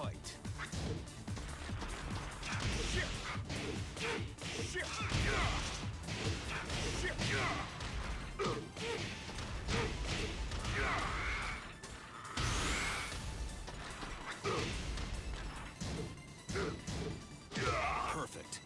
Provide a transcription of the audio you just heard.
fight. Perfect.